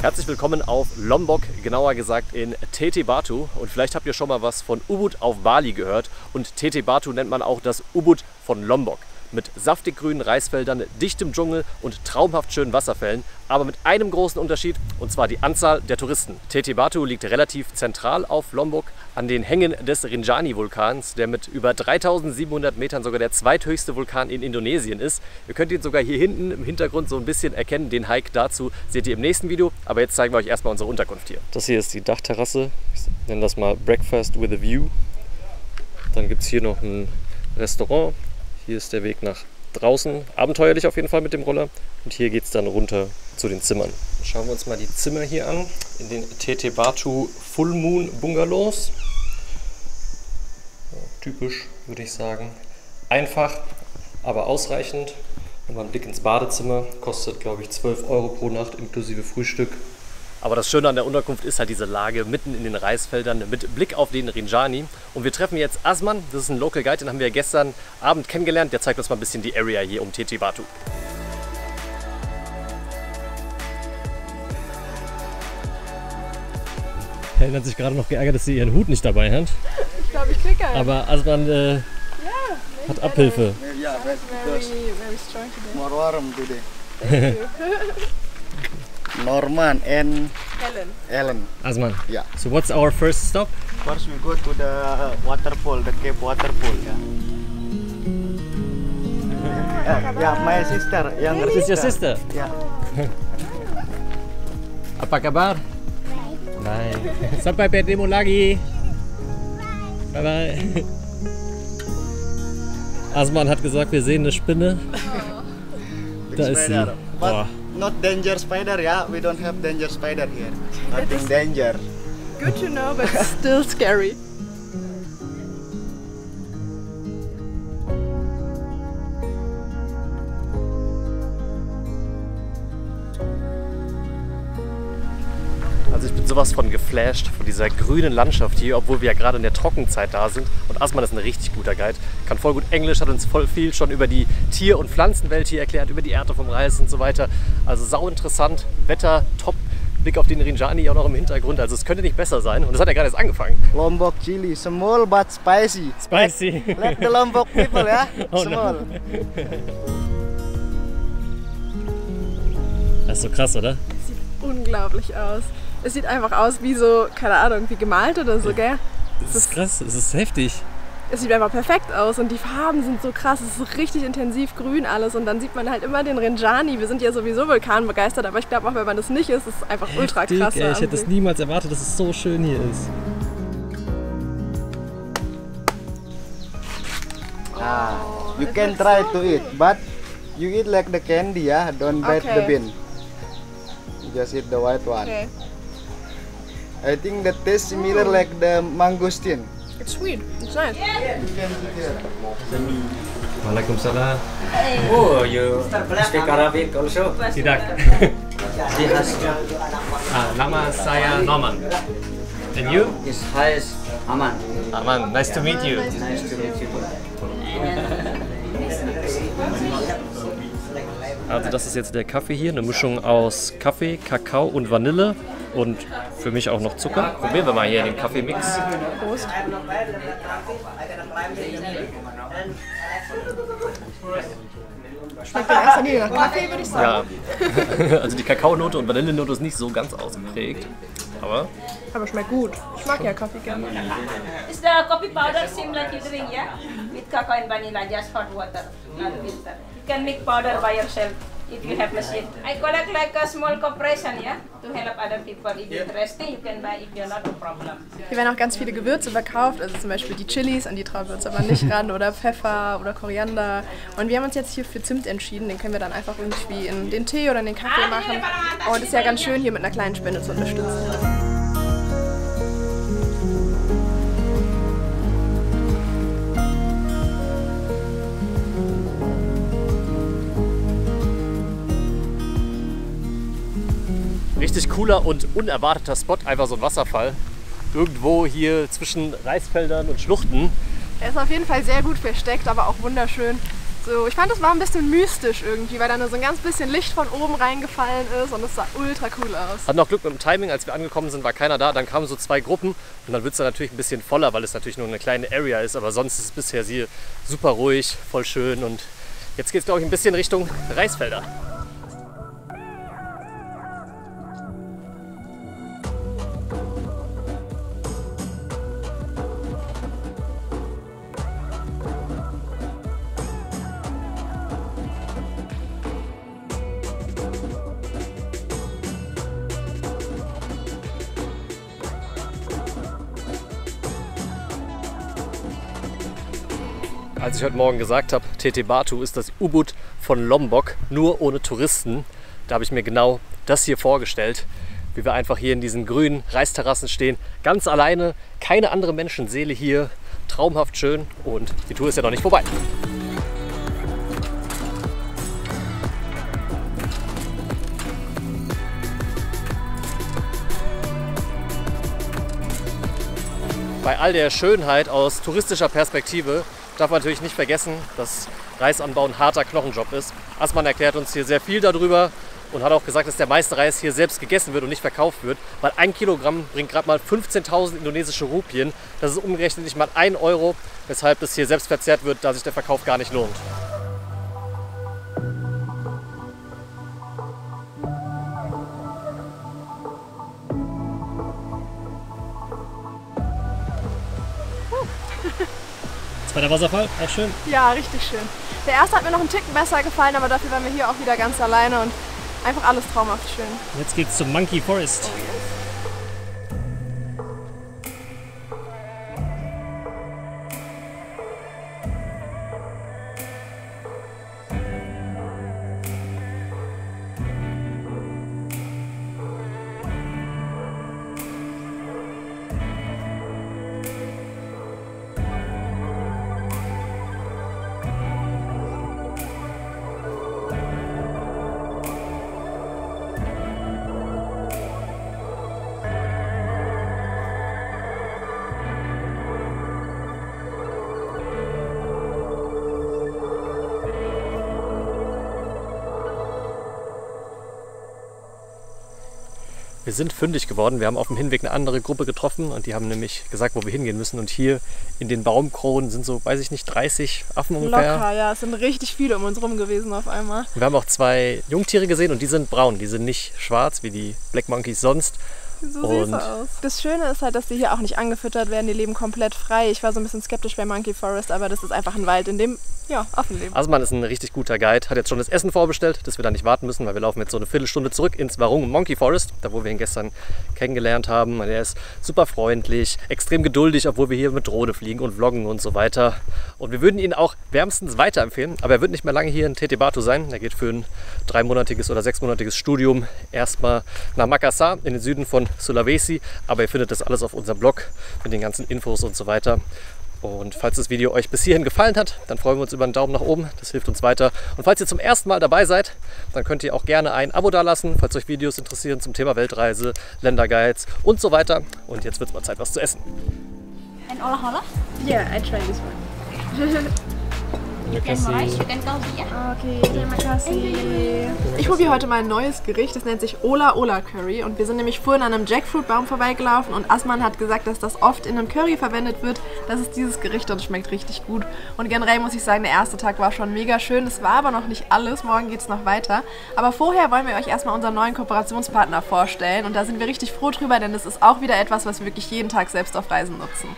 Herzlich willkommen auf Lombok, genauer gesagt in Tete Batu. Und vielleicht habt ihr schon mal was von Ubud auf Bali gehört. Und Tete Batu nennt man auch das Ubud von Lombok mit saftig grünen Reisfeldern, dichtem Dschungel und traumhaft schönen Wasserfällen, aber mit einem großen Unterschied, und zwar die Anzahl der Touristen. Tete Batu liegt relativ zentral auf Lombok an den Hängen des Rinjani-Vulkans, der mit über 3700 Metern sogar der zweithöchste Vulkan in Indonesien ist. Ihr könnt ihn sogar hier hinten im Hintergrund so ein bisschen erkennen. Den Hike dazu seht ihr im nächsten Video, aber jetzt zeigen wir euch erstmal unsere Unterkunft hier. Das hier ist die Dachterrasse, ich nenne das mal Breakfast with a View. Dann gibt es hier noch ein Restaurant, hier ist der Weg nach draußen. Abenteuerlich auf jeden Fall mit dem Roller. Und hier geht es dann runter zu den Zimmern. Schauen wir uns mal die Zimmer hier an. In den TT Batu Full Moon Bungalows. Ja, typisch, würde ich sagen. Einfach, aber ausreichend. Und mal ein Blick ins Badezimmer. Kostet, glaube ich, 12 Euro pro Nacht inklusive Frühstück. Aber das Schöne an der Unterkunft ist halt diese Lage mitten in den Reisfeldern mit Blick auf den Rinjani. Und wir treffen jetzt Asman, das ist ein Local Guide, den haben wir gestern Abend kennengelernt. Der zeigt uns mal ein bisschen die Area hier um Teti Batu. Helen hat sich gerade noch geärgert, dass sie ihren Hut nicht dabei hat. Ich glaube, ich kriege einen. Aber Asman äh, ja, hat Abhilfe. Yeah, very, very strong today. More warm today. Thank you. Norman and Helen. Ellen. Asman, Yeah. so what's our first stop? First we go to the waterfall, the Cape waterfall. Yeah. Yeah, yeah, my sister, younger This is your sister? Yeah. Apa kabar? Baik. Sampai bertemu lagi. Bye bye. Asman hat gesagt, wir sehen eine Spinne. Da ist sie. Boah. Not danger spider, yeah. We don't have danger spider here. Nothing danger. Good to know, but still scary. Ich bin sowas von geflasht von dieser grünen Landschaft hier, obwohl wir ja gerade in der Trockenzeit da sind. Und Asman ist ein richtig guter Guide, kann voll gut Englisch, hat uns voll viel schon über die Tier- und Pflanzenwelt hier erklärt, über die Erde vom Reis und so weiter. Also sau interessant, Wetter top, Blick auf den Rinjani auch noch im Hintergrund. Also es könnte nicht besser sein. Und es hat ja gerade erst angefangen. Lombok chili, small but spicy. Spicy. Like the Lombok people, yeah. Oh, no. Small. Das ist so krass, oder? Sieht unglaublich aus. Es sieht einfach aus wie so, keine Ahnung, wie gemalt oder so, gell? Das ist krass, es ist heftig. Es sieht einfach perfekt aus und die Farben sind so krass. Es ist richtig intensiv grün alles und dann sieht man halt immer den Rinjani. Wir sind ja sowieso vulkanbegeistert, aber ich glaube auch, wenn man das nicht ist, ist es einfach ultra Heftig, krass. ey, ich hätte es niemals erwartet, dass es so schön hier ist. Ah, you can try to eat, but you eat like the candy, yeah. Don't bite the bean. You just eat the white one. Okay. I think the taste similar like the mangosteen. It's sweet. It's nice. Waalaikumsalam. Oh, you speak Arabic also? Tidak. He has ah, nama saya Norman. And you? his highest Aman. Aman, nice to meet you. Nice to meet you. Also das ist jetzt der Kaffee hier, eine Mischung aus Kaffee, Kakao und Vanille und für mich auch noch Zucker. Probieren wir mal hier den Kaffeemix. Prost. Schmeckt in erster Linie nach Kaffee, würde ich sagen. Ja, also die Kakaonote und Vanillenote ist nicht so ganz ausgeprägt, aber Aber schmeckt gut. Ich mag ja Kaffee gerne. Is the coffee powder same like you drink, yeah? With cocoa and vanilla, just hot water, not filter. You can make powder by yourself if you have machine. I collect like a small compression, yeah? To help other people. If you're thirsty, you can buy. If you're not, no problem. Hier werden auch ganz viele Gewürze verkauft, also zum Beispiel die Chilis, an die trauen wir uns aber nicht ran, oder Pfeffer oder Koriander. Und wir haben uns jetzt hier für Zimt entschieden, den können wir dann einfach irgendwie in den Tee oder in den Kaffee machen. Und ist ja ganz schön, hier mit einer kleinen Spende zu unterstützen. Richtig cooler und unerwarteter Spot, einfach so ein Wasserfall. Irgendwo hier zwischen Reisfeldern und Schluchten. Er ist auf jeden Fall sehr gut versteckt, aber auch wunderschön. So ich fand, es war ein bisschen mystisch irgendwie, weil da nur so ein ganz bisschen Licht von oben reingefallen ist und es sah ultra cool aus. Hatten noch Glück mit dem Timing, als wir angekommen sind, war keiner da. Dann kamen so zwei Gruppen und dann wird es dann natürlich ein bisschen voller, weil es natürlich nur eine kleine Area ist. Aber sonst ist es bisher hier super ruhig, voll schön und jetzt geht es, glaube ich, ein bisschen Richtung Reisfelder. Als ich heute Morgen gesagt habe, TT Batu ist das U-Boot von Lombok, nur ohne Touristen, da habe ich mir genau das hier vorgestellt, wie wir einfach hier in diesen grünen Reisterrassen stehen, ganz alleine, keine andere Menschenseele hier, traumhaft schön und die Tour ist ja noch nicht vorbei. Bei all der Schönheit aus touristischer Perspektive darf man natürlich nicht vergessen, dass Reisanbau ein harter Knochenjob ist. Assmann erklärt uns hier sehr viel darüber und hat auch gesagt, dass der meiste Reis hier selbst gegessen wird und nicht verkauft wird, weil ein Kilogramm bringt gerade mal 15.000 indonesische Rupien. Das ist umgerechnet nicht mal ein Euro, weshalb das hier selbst verzehrt wird, da sich der Verkauf gar nicht lohnt. Zweiter Wasserfall, auch schön. Ja, richtig schön. Der erste hat mir noch einen Ticken besser gefallen, aber dafür waren wir hier auch wieder ganz alleine und einfach alles traumhaft schön. Jetzt geht's zum Monkey Forest. Oh yes. Wir sind fündig geworden. Wir haben auf dem Hinweg eine andere Gruppe getroffen und die haben nämlich gesagt, wo wir hingehen müssen. Und hier in den Baumkronen sind so, weiß ich nicht, 30 Affen ungefähr. Locker, ja, es sind richtig viele um uns rum gewesen auf einmal. Wir haben auch zwei Jungtiere gesehen und die sind braun. Die sind nicht schwarz wie die Black Monkeys sonst. So Und- aus. Das Schöne ist halt, dass die hier auch nicht angefüttert werden. Die leben komplett frei. Ich war so ein bisschen skeptisch bei Monkey Forest, aber das ist einfach ein Wald, in dem ja, Affen leben. Asman ist ein richtig guter Guide, hat jetzt schon das Essen vorbestellt, dass wir da nicht warten müssen, weil wir laufen jetzt so eine Viertelstunde zurück ins Warung Monkey Forest, da wo wir ihn gestern kennengelernt haben. Und er ist super freundlich, extrem geduldig, obwohl wir hier mit Drohne fliegen und vloggen und so weiter. Und wir würden ihn auch wärmstens weiterempfehlen, aber er wird nicht mehr lange hier in Tete Batu sein. Er geht für ein dreimonatiges oder sechsmonatiges Studium erstmal nach Makassar in den Süden von Sulawesi. Aber ihr findet das alles auf unserem Blog mit den ganzen Infos und so weiter. Und falls das Video euch bis hierhin gefallen hat, dann freuen wir uns über einen Daumen nach oben. Das hilft uns weiter. Und falls ihr zum ersten Mal dabei seid, dann könnt ihr auch gerne ein Abo dalassen, falls euch Videos interessieren zum Thema Weltreise, Länderguides und so weiter. Und jetzt wird es mal Zeit, was zu essen. And olah-olah, Yeah, I try this one. Okay, terima kasih. Ich probiere heute mal ein neues Gericht, das nennt sich Ola Ola Curry. Und wir sind nämlich vorhin an einem Jackfruitbaum vorbeigelaufen und Asman hat gesagt, dass das oft in einem Curry verwendet wird. Das ist dieses Gericht und es schmeckt richtig gut. Und generell muss ich sagen, der erste Tag war schon mega schön. Es war aber noch nicht alles. Morgen geht es noch weiter. Aber vorher wollen wir euch erstmal unseren neuen Kooperationspartner vorstellen. Und da sind wir richtig froh drüber, denn es ist auch wieder etwas, was wir wirklich jeden Tag selbst auf Reisen nutzen.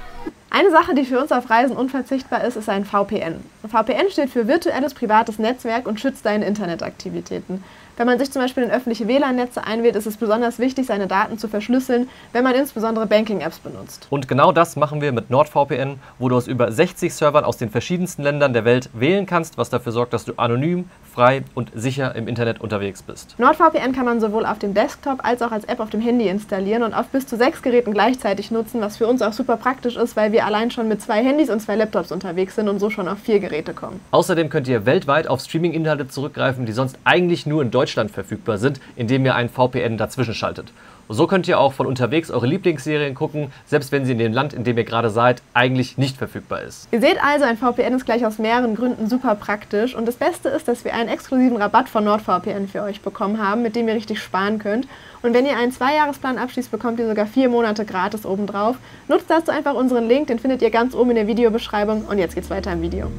Eine Sache, die für uns auf Reisen unverzichtbar ist, ist ein VPN. VPN steht für virtuelles privates Netzwerk und schützt deine Internetaktivitäten. Wenn man sich zum Beispiel in öffentliche WLAN-Netze einwählt, ist es besonders wichtig, seine Daten zu verschlüsseln, wenn man insbesondere Banking-Apps benutzt. Und genau das machen wir mit NordVPN, wo du aus über 60 Servern aus den verschiedensten Ländern der Welt wählen kannst, was dafür sorgt, dass du anonym, frei und sicher im Internet unterwegs bist. NordVPN kann man sowohl auf dem Desktop als auch als App auf dem Handy installieren und auf bis zu sechs Geräten gleichzeitig nutzen, was für uns auch super praktisch ist, weil wir allein schon mit zwei Handys und zwei Laptops unterwegs sind und so schon auf vier Geräte kommen. Außerdem könnt ihr weltweit auf Streaming-Inhalte zurückgreifen, die sonst eigentlich nur in Deutschland Deutschland verfügbar sind, indem ihr ein VPN dazwischen schaltet. So könnt ihr auch von unterwegs eure Lieblingsserien gucken, selbst wenn sie in dem Land, in dem ihr gerade seid, eigentlich nicht verfügbar ist. Ihr seht also, ein VPN ist gleich aus mehreren Gründen super praktisch. Und das Beste ist, dass wir einen exklusiven Rabatt von NordVPN für euch bekommen haben, mit dem ihr richtig sparen könnt. Und wenn ihr einen Zweijahresplan abschließt, bekommt ihr sogar vier Monate gratis obendrauf. Nutzt dazu einfach unseren Link, den findet ihr ganz oben in der Videobeschreibung. Und jetzt geht's weiter im Video.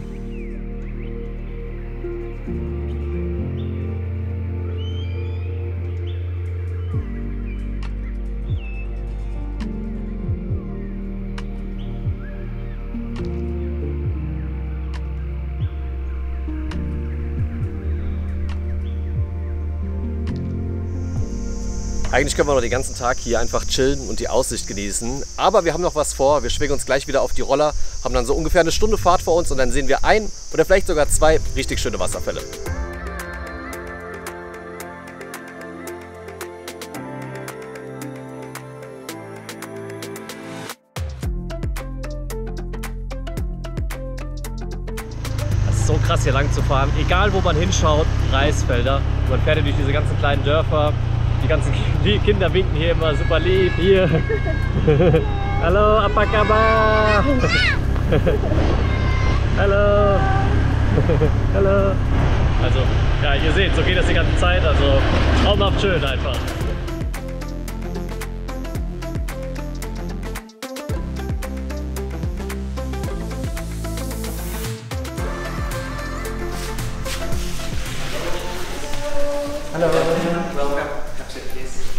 Eigentlich können wir noch den ganzen Tag hier einfach chillen und die Aussicht genießen. Aber wir haben noch was vor. Wir schwingen uns gleich wieder auf die Roller, haben dann so ungefähr eine Stunde Fahrt vor uns und dann sehen wir ein oder vielleicht sogar zwei richtig schöne Wasserfälle. So krass hier lang zu fahren. Egal wo man hinschaut, Reisfelder. Man fährt durch diese ganzen kleinen Dörfer. Die ganzen die Kinder winken hier immer super lieb. Hier. Hallo, apa kabar? Hallo. Hallo. Also, ja, ihr seht, so geht das die ganze Zeit. Also, traumhaft schön einfach.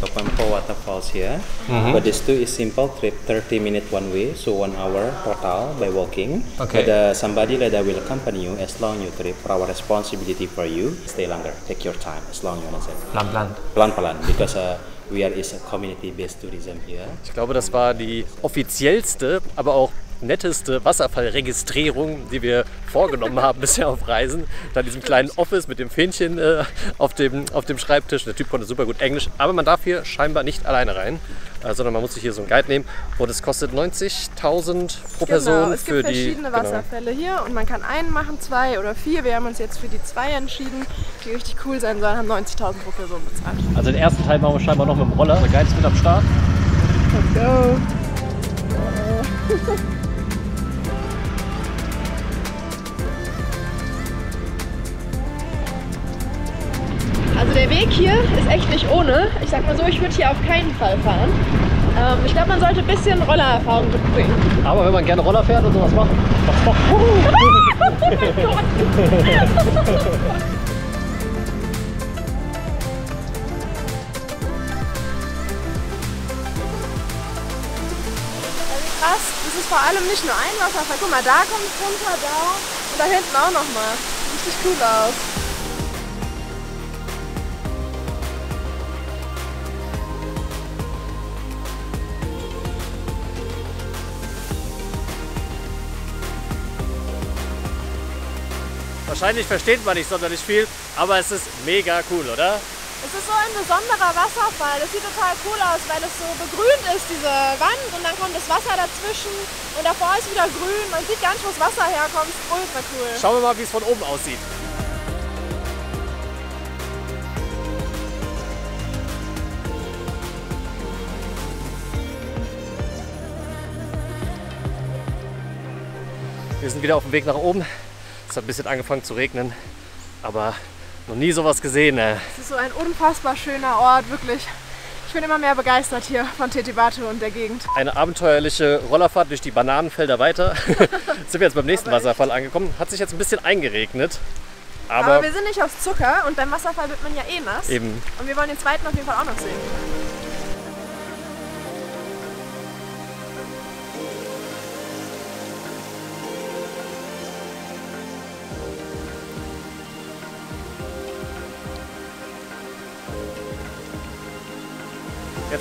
Topampo waterfalls here. But this two is simple trip, 30 minute one way, so one hour total by walking. Okay. But uh, somebody that will accompany you as long you trip. For our responsibility for you, stay longer. Take your time as long you understand. Plan, plan. Pelan pelan because uh, we are is a community based tourism here. Ich glaube, das war die offiziellste, aber auch netteste Wasserfallregistrierung, die wir vorgenommen haben bisher auf Reisen. Da in diesem kleinen Office mit dem Fähnchen äh, auf, dem, auf dem Schreibtisch. Der Typ konnte super gut Englisch, aber man darf hier scheinbar nicht alleine rein, äh, sondern man muss sich hier so einen Guide nehmen. Und es kostet 90.000 pro Person genau, es gibt für die. verschiedene genau. Wasserfälle hier und man kann einen machen, zwei oder vier. Wir haben uns jetzt für die zwei entschieden, die richtig cool sein sollen, haben 90.000 pro Person bezahlt. Also den ersten Teil machen wir scheinbar noch mit dem Roller. Der Guide ist mit am Start. Let's go! Weg hier ist echt nicht ohne. Ich sag mal so, ich würde hier auf keinen Fall fahren. Ähm, ich glaube, man sollte ein bisschen Rollererfahrung mitbringen. Aber wenn man gerne Roller fährt und sowas macht, macht's Bock. Krass, das ist vor allem nicht nur ein Wasserfall. Guck mal, da kommt es runter, da und da hinten auch nochmal. Richtig cool aus. Wahrscheinlich versteht man nicht sonderlich viel, aber es ist mega cool, oder? Es ist so ein besonderer Wasserfall. Das sieht total cool aus, weil es so begrünt ist, diese Wand. Und dann kommt das Wasser dazwischen und davor ist wieder grün. Man sieht gar nicht, wo das Wasser herkommt. Ultra cool. Schauen wir mal, wie es von oben aussieht. Wir sind wieder auf dem Weg nach oben. Es hat ein bisschen angefangen zu regnen, aber noch nie sowas gesehen. Äh. Es ist so ein unfassbar schöner Ort, wirklich. Ich bin immer mehr begeistert hier von Tetibatu und der Gegend. Eine abenteuerliche Rollerfahrt durch die Bananenfelder weiter. sind wir jetzt beim nächsten Wasserfall angekommen. Hat sich jetzt ein bisschen eingeregnet, Aber, aber, wir sind nicht aus Zucker und beim Wasserfall wird man ja eh nass. eben Und wir wollen den zweiten auf jeden Fall auch noch sehen.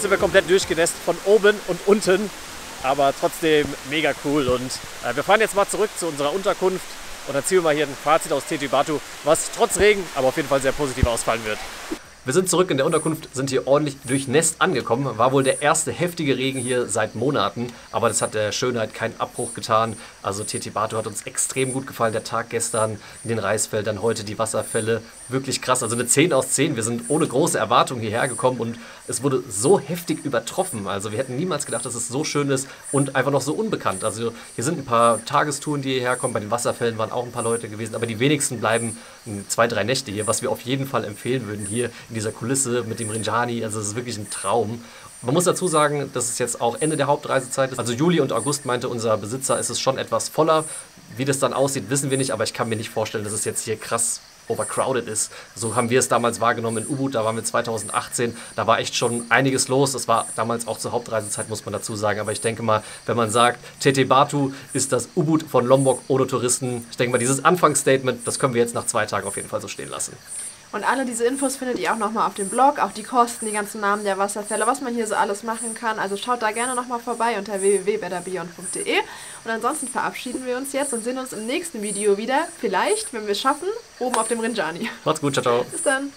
Sind wir komplett durchgenässt von oben und unten, aber trotzdem mega cool. Und äh, wir fahren jetzt mal zurück zu unserer Unterkunft und dann ziehen wir mal hier ein Fazit aus Tetibatu, was trotz Regen aber auf jeden Fall sehr positiv ausfallen wird. Wir sind zurück in der Unterkunft, sind hier ordentlich durchnässt angekommen. War wohl der erste heftige Regen hier seit Monaten, aber das hat der Schönheit keinen Abbruch getan. Also TT Batu hat uns extrem gut gefallen. Der Tag gestern in den Reisfeldern, heute die Wasserfälle. Wirklich krass. Also eine 10 aus 10. Wir sind ohne große Erwartung hierher gekommen und es wurde so heftig übertroffen. Also wir hätten niemals gedacht, dass es so schön ist und einfach noch so unbekannt. Also hier sind ein paar Tagestouren, die hierher kommen. Bei den Wasserfällen waren auch ein paar Leute gewesen, aber die wenigsten bleiben zwei, drei Nächte hier, was wir auf jeden Fall empfehlen würden hier in dieser Kulisse mit dem Rinjani. Also es ist wirklich ein Traum. Man muss dazu sagen, dass es jetzt auch Ende der Hauptreisezeit ist. Also Juli und August meinte unser Besitzer, ist es schon etwas voller. Wie das dann aussieht, wissen wir nicht, aber ich kann mir nicht vorstellen, dass es jetzt hier krass overcrowded ist. So haben wir es damals wahrgenommen in Ubud, da waren wir 2018, da war echt schon einiges los. Das war damals auch zur Hauptreisezeit, muss man dazu sagen. Aber ich denke mal, wenn man sagt, Tete Batu ist das Ubud von Lombok ohne Touristen, ich denke mal, dieses Anfangsstatement, das können wir jetzt nach zwei Tagen auf jeden Fall so stehen lassen. Und alle diese Infos findet ihr auch nochmal auf dem Blog, auch die Kosten, die ganzen Namen der Wasserfälle, was man hier so alles machen kann. Also schaut da gerne nochmal vorbei unter www.betterbeyond.de. Und ansonsten verabschieden wir uns jetzt und sehen uns im nächsten Video wieder. Vielleicht, wenn wir es schaffen, oben auf dem Rinjani. Macht's gut, ciao, ciao. Bis dann.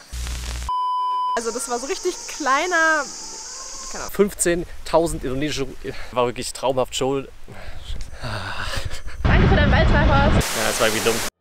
Also das war so richtig kleiner... 15.000 indonesische... War wirklich traumhaft, Joel. Danke für deinen Beitrag, Horst. Ja, das war irgendwie dumm.